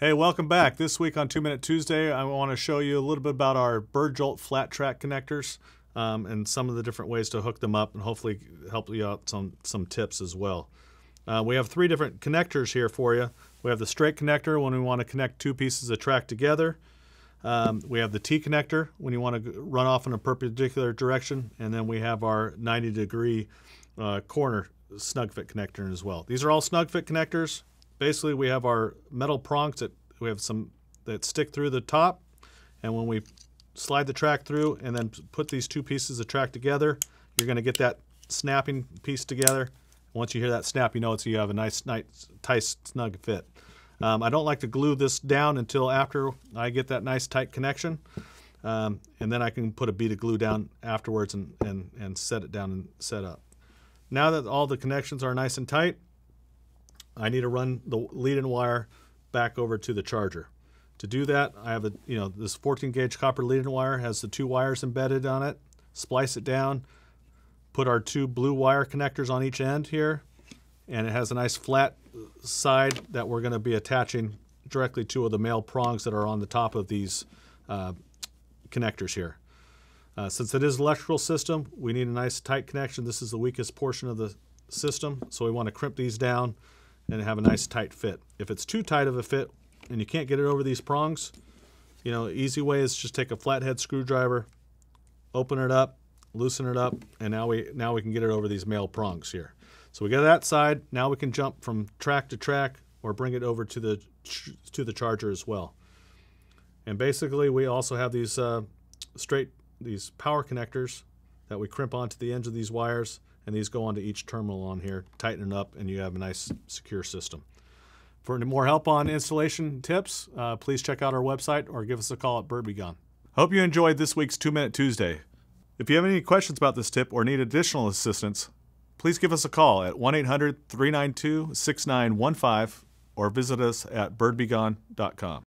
Hey, welcome back. This week on Two Minute Tuesday, I want to show you a little bit about our Bird Jolt flat track connectors um, and some of the different ways to hook them up and hopefully help you out some, some tips as well. Uh, we have three different connectors here for you. We have the straight connector when we want to connect two pieces of track together. Um, we have the T connector when you want to run off in a perpendicular direction. And then we have our 90 degree uh, corner snug fit connector as well. These are all snug fit connectors basically we have our metal prongs that we have some that stick through the top and when we slide the track through and then put these two pieces of track together you're going to get that snapping piece together. Once you hear that snap you know it's you have a nice nice tight snug fit. Um, I don't like to glue this down until after I get that nice tight connection. Um, and then I can put a bead of glue down afterwards and, and, and set it down and set up. Now that all the connections are nice and tight I need to run the lead-in wire back over to the charger. To do that, I have a you know this 14 gauge copper lead-in wire has the two wires embedded on it. Splice it down, put our two blue wire connectors on each end here, and it has a nice flat side that we're going to be attaching directly to the male prongs that are on the top of these uh, connectors here. Uh, since it is electrical system, we need a nice tight connection. This is the weakest portion of the system, so we want to crimp these down and have a nice tight fit. If it's too tight of a fit and you can't get it over these prongs, you know, easy way is just take a flathead screwdriver, open it up, loosen it up, and now we now we can get it over these male prongs here. So we got that side. Now we can jump from track to track or bring it over to the to the charger as well. And basically, we also have these uh, straight these power connectors that we crimp onto the ends of these wires and these go onto each terminal on here, tighten it up, and you have a nice secure system. For more help on installation tips, uh, please check out our website or give us a call at Bird B Gone. Hope you enjoyed this week's Two Minute Tuesday. If you have any questions about this tip or need additional assistance, please give us a call at 1 800 392 6915 or visit us at birdbgone.com.